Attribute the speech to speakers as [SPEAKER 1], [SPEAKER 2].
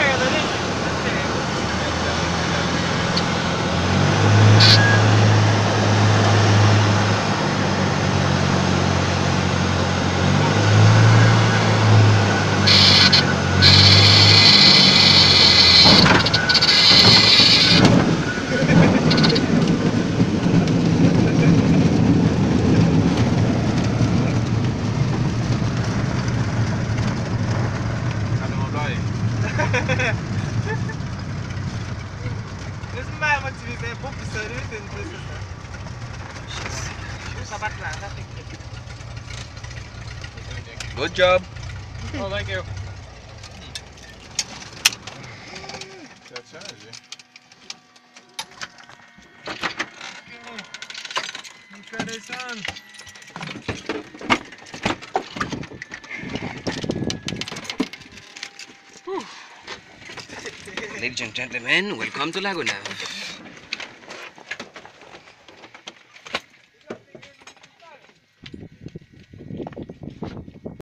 [SPEAKER 1] perna, né? Esma motivise é bom que seria dentro Sabat lah, tapi.
[SPEAKER 2] Good job.
[SPEAKER 1] Oh, thank you.
[SPEAKER 3] Tchau, tchau, gente.
[SPEAKER 1] Interessant.
[SPEAKER 2] Ladies and gentlemen, welcome to La Gonave.